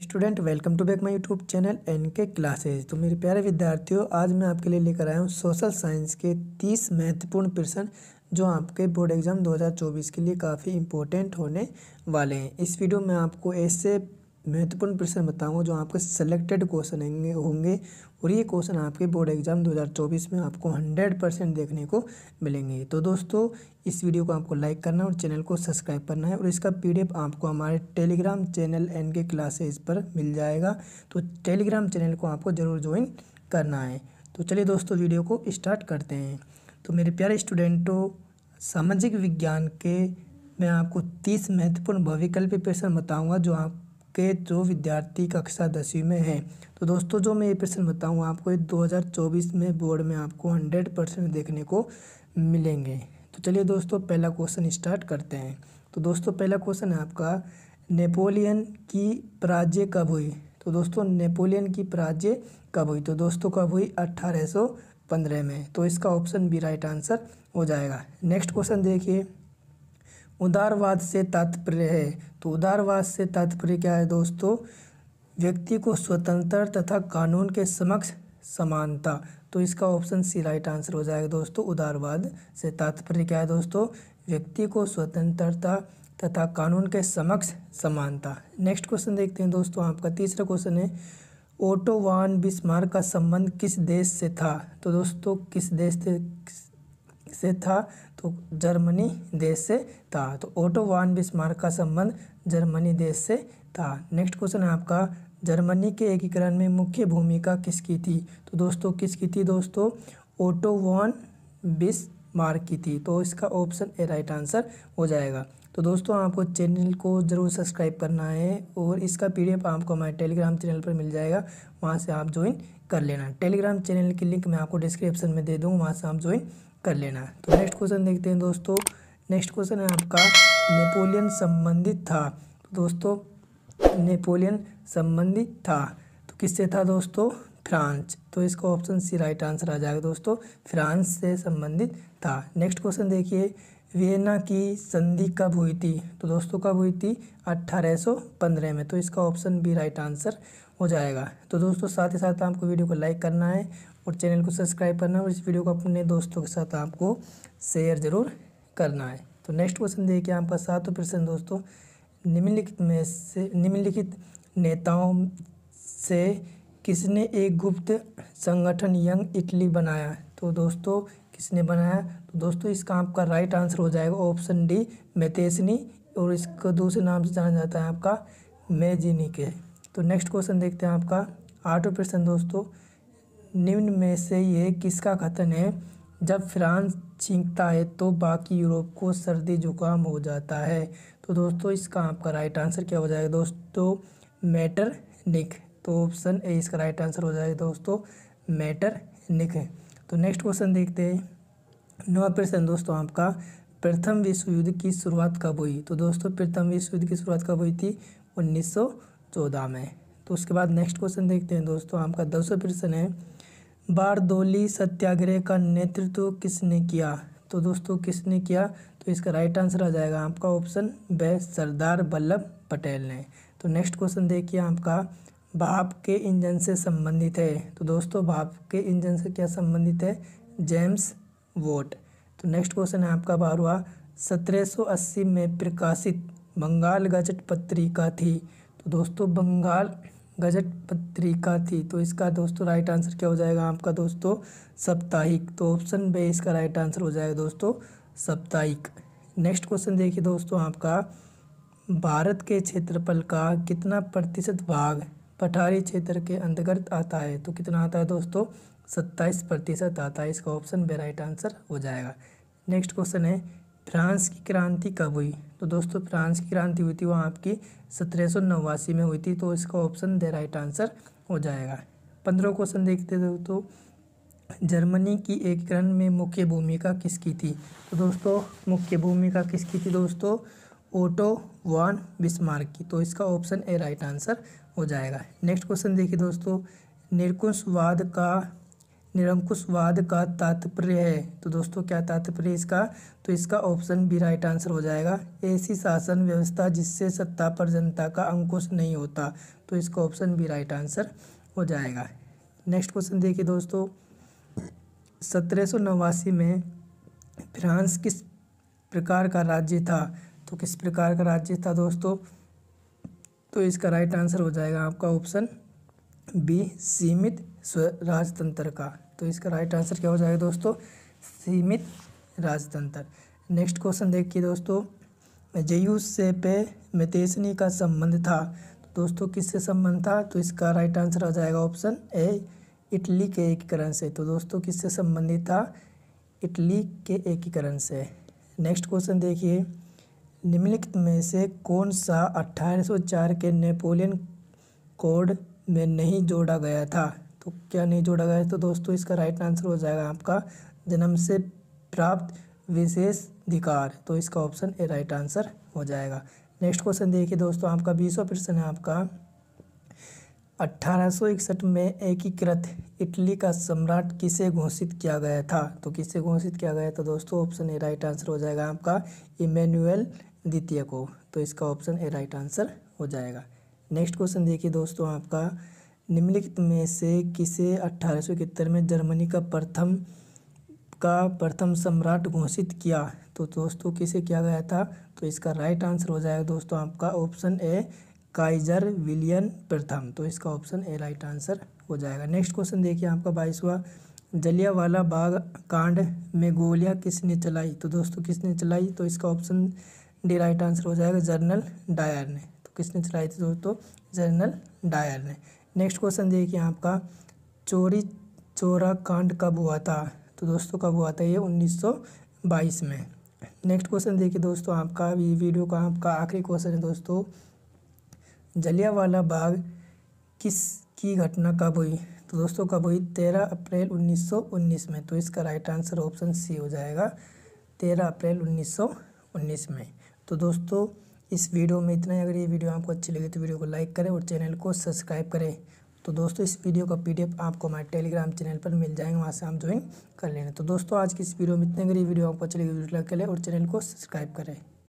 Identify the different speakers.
Speaker 1: Student welcome to back my YouTube channel N K classes तो मेरे प्यारे विद्यार्थियों, आज मैं आपके लिए लेकर आया हूँ सोशल साइंस के तीस महत्वपूर्ण प्रश्न, जो आपके बोर्ड एग्ज़ाम 2024 के लिए काफ़ी इंपॉर्टेंट होने वाले हैं। इस वीडियो में आपको ऐसे महत्वपूर्ण प्रश्न बताऊँगा जो आपके सेलेक्टेड क्वेश्चन होंगे और ये क्वेश्चन आपके बोर्ड एग्ज़ाम 2024 में आपको 100 परसेंट देखने को मिलेंगे। तो दोस्तों, इस वीडियो को आपको लाइक करना और चैनल को सब्सक्राइब करना है और इसका पीडीएफ आपको हमारे Telegram channel N K classes पर मिल जाएगा। तो टेलीग्राम चैनल को आपको ज़रूर ज्वाइन करना है। तो चलिए दोस्तों वीडियो को स्टार्ट करते हैं। तो मेरे प्यारे स्टूडेंटों सामाजिक विज्ञान के मैं आपको तीस महत्वपूर्ण भविकल्प प्रश्न बताऊँगा जो आप के जो विद्यार्थी कक्षा दसवीं में हैं। तो दोस्तों, जो मैं ये प्रश्न बताऊँ आपको हज़ार चौबीस में बोर्ड में आपको हंड्रेड परसेंट देखने को मिलेंगे। तो चलिए दोस्तों, पहला क्वेश्चन स्टार्ट करते हैं। तो दोस्तों, पहला क्वेश्चन है आपका, नेपोलियन की पराजय कब हुई? तो दोस्तों, नेपोलियन की पराजय कब हुई? तो दोस्तों, कब हुई? अट्ठारह पंद्रह में। तो इसका ऑप्शन बी राइट आंसर हो जाएगा। नेक्स्ट क्वेश्चन देखिए। उदारवाद से तात्पर्य है। तो उदारवाद से तात्पर्य क्या है दोस्तों? व्यक्ति को स्वतंत्र तथा कानून के समक्ष समानता। तो इसका ऑप्शन सी राइट आंसर हो जाएगा दोस्तों, उदारवाद से तात्पर्य क्या है दोस्तों? व्यक्ति को स्वतंत्रता तथा कानून के समक्ष समानता। नेक्स्ट क्वेश्चन देखते हैं दोस्तों आपका। तीसरा क्वेश्चन है ओटोवान बिस्मार्क का संबंध किस देश से था? तो दोस्तों, किस देश से से था तो जर्मनी देश से था। तो ओटो वान बिस्मार्क का संबंध जर्मनी देश से था। नेक्स्ट क्वेश्चन है आपका, जर्मनी के एकीकरण में मुख्य भूमिका किसकी थी? तो दोस्तों, किसकी थी दोस्तों? ओटो वान बिस्मार्क की थी। तो इसका ऑप्शन ए राइट आंसर हो जाएगा। तो दोस्तों, आपको चैनल को ज़रूर सब्सक्राइब करना है और इसका पीडीएफ आपको हमारे टेलीग्राम चैनल पर मिल जाएगा। वहाँ से आप ज्वाइन कर लेना। टेलीग्राम चैनल की लिंक मैं आपको डिस्क्रिप्शन में दे दूँगा वहाँ से आप ज्वाइन कर लेना। तो नेक्स्ट क्वेश्चन देखते हैं दोस्तों। नेक्स्ट क्वेश्चन है आपका नेपोलियन संबंधित था। तो दोस्तों नेपोलियन संबंधित था। तो किससे था दोस्तों? फ्रांस। तो इसका ऑप्शन सी राइट आंसर आ जाएगा दोस्तों। फ्रांस से संबंधित था। नेक्स्ट क्वेश्चन देखिए। वियना की संधि कब हुई थी? तो दोस्तों, कब हुई थी? अट्ठारह सौ पंद्रह में। तो इसका ऑप्शन बी राइट आंसर हो जाएगा। तो दोस्तों, साथ ही साथ आपको वीडियो को लाइक करना है और चैनल को सब्सक्राइब करना है और इस वीडियो को अपने दोस्तों के साथ आपको शेयर ज़रूर करना है। तो नेक्स्ट क्वेश्चन देखिए आपका सातों प्रश्न दोस्तों। निम्नलिखित में से, निम्नलिखित नेताओं से किसने एक गुप्त संगठन यंग इटली बनाया? तो दोस्तों किसने बनाया? तो दोस्तों, इसका आपका राइट आंसर हो जाएगा ऑप्शन डी मेतेसनी और इसको दूसरे नाम से जाना जाता है आपका मेजिनी के। तो नेक्स्ट क्वेश्चन देखते हैं आपका। आठों प्रश्न दोस्तों, निम्न में से ये किसका कथन है? जब फ्रांस छींकता है तो बाकी यूरोप को सर्दी जुकाम हो जाता है। तो दोस्तों, इसका आपका राइट आंसर क्या हो जाएगा दोस्तों? मैटर निक तो ऑप्शन ए इसका राइट आंसर हो जाएगा दोस्तों मैटर निक तो नेक्स्ट क्वेश्चन देखते हैं। नवा प्रश्न दोस्तों आपका, प्रथम विश्व युद्ध की शुरुआत कब हुई? तो दोस्तों, प्रथम विश्व युद्ध की शुरुआत कब हुई थी? उन्नीस सौ चौदह में। तो उसके बाद नेक्स्ट क्वेश्चन देखते हैं दोस्तों, आपका दसवा प्रश्न है बारदोली सत्याग्रह का नेतृत्व किसने किया? तो दोस्तों, किसने किया? तो इसका राइट आंसर आ जाएगा आपका ऑप्शन ब सरदार वल्लभ पटेल ने। तो नेक्स्ट क्वेश्चन देखिए आपका भाप के इंजन से संबंधित है। तो दोस्तों, भाप के इंजन से क्या संबंधित है? James Watt. तो नेक्स्ट क्वेश्चन है आपका बारवा सत्रह अस्सी में प्रकाशित बंगाल गजट पत्रिका थी। तो दोस्तों, बंगाल गजट पत्रिका थी। तो इसका दोस्तों राइट आंसर क्या हो जाएगा आपका दोस्तों? साप्ताहिक। तो ऑप्शन बे इसका राइट आंसर हो जाएगा दोस्तों, साप्ताहिक। नेक्स्ट क्वेश्चन देखिए दोस्तों आपका। भारत के क्षेत्रफल का कितना प्रतिशत भाग पठारी क्षेत्र के अंतर्गत आता है। तो कितना आता है दोस्तों? सत्ताईस प्रतिशत आता है। इसका ऑप्शन बे राइट आंसर हो जाएगा। नेक्स्ट क्वेश्चन है, फ्रांस की क्रांति कब हुई? तो दोस्तों, फ्रांस की क्रांति हुई थी, वो आपकी सत्रह सौ नवासी में हुई थी तो इसका ऑप्शन द राइट आंसर हो जाएगा। पंद्रह क्वेश्चन देखते थे तो जर्मनी की एकीकरण में मुख्य भूमिका किसकी थी? तो दोस्तों, मुख्य भूमिका किसकी थी दोस्तों? Otto von Bismarck. की तो इसका ऑप्शन ए राइट आंसर हो जाएगा। नेक्स्ट क्वेश्चन देखिए दोस्तों, निरंकुशवाद का निरंकुशवाद का तात्पर्य है। तो दोस्तों, क्या तात्पर्य इसका? तो इसका ऑप्शन बी राइट आंसर हो जाएगा। ऐसी शासन व्यवस्था जिससे सत्ता पर जनता का अंकुश नहीं होता। तो इसका ऑप्शन बी राइट आंसर हो जाएगा। नेक्स्ट क्वेश्चन देखिए दोस्तों, सत्रह सौ नवासी में फ्रांस किस प्रकार का राज्य था? तो किस प्रकार का राज्य था दोस्तों? तो इसका राइट आंसर हो जाएगा आपका ऑप्शन बी सीमित राजतंत्र का। तो इसका राइट आंसर क्या हो जाएगा दोस्तों? सीमित राजतंत्र। नेक्स्ट क्वेश्चन देखिए दोस्तों। जयूस से पे मेतेसनी का संबंध था। तो दोस्तों, किससे संबंध था? तो इसका राइट आंसर हो जाएगा ऑप्शन ए इटली के एकीकरण से। तो दोस्तों, किससे संबंधित था? इटली के एकीकरण से। नेक्स्ट क्वेश्चन देखिए। निम्नलिखित में से कौन सा 1804 के नेपोलियन कोड में नहीं जोड़ा गया था? तो क्या नहीं जोड़ा गया? तो दोस्तों, इसका राइट आंसर हो जाएगा आपका जन्म से प्राप्त विशेष अधिकार। तो इसका ऑप्शन ए राइट आंसर हो जाएगा। नेक्स्ट क्वेश्चन देखिए दोस्तों, आपका बीसवा प्रश्न है आपका। अट्ठारह में एकीकृत इटली का सम्राट किसे घोषित किया गया था? तो किसे घोषित किया गया? तो दोस्तों ऑप्शन ए राइट आंसर हो जाएगा आपका। इमैनुअल द्वितीय को। तो इसका ऑप्शन ए राइट आंसर हो जाएगा। नेक्स्ट क्वेश्चन देखिए दोस्तों आपका। निम्नलिखित में से किसे अट्ठारह में जर्मनी का प्रथम का प्रथम सम्राट घोषित किया? तो दोस्तों किसे किया गया था? तो इसका राइट आंसर हो जाएगा दोस्तों आपका ऑप्शन ए काइजर विलियन प्रथम। तो इसका ऑप्शन ए राइट आंसर हो जाएगा। नेक्स्ट क्वेश्चन देखिए आपका बाईसवा। जलियावाला बाग कांड में गोलियाँ किसने चलाई? तो दोस्तों किसने चलाई? तो इसका ऑप्शन डी राइट आंसर हो जाएगा जर्नल डायर ने। तो किसने चलाई थी दोस्तों? जर्नल डायर ने। नेक्स्ट क्वेश्चन देखिए आपका, चोरी, चोरा कांड कब हुआ था? तो दोस्तों, कब हुआ था ये? 1922 में। नेक्स्ट क्वेश्चन देखिए दोस्तों आपका ये वीडियो का आपका आखिरी क्वेश्चन है दोस्तों। जलियावाला बाग किस, की घटना कब हुई? तो दोस्तों, कब हुई? तेरह अप्रैल 1919 में। तो इसका राइट आंसर ऑप्शन सी हो जाएगा, तेरह अप्रैल 1919 में। तो दोस्तों, इस वीडियो में इतना ही। अगर ये वीडियो आपको अच्छी लगी तो वीडियो को लाइक करें और चैनल को सब्सक्राइब करें। तो दोस्तों, इस वीडियो का पीडीएफ आपको हमारे टेलीग्राम चैनल पर मिल जाएँगे, वहाँ से आप ज्वाइन कर लेना। तो दोस्तों, आज की इस वीडियो में इतने अगर ये वीडियो आपको अच्छी लगी वीडियो लाइक करें और चैनल को सब्सक्राइब करें।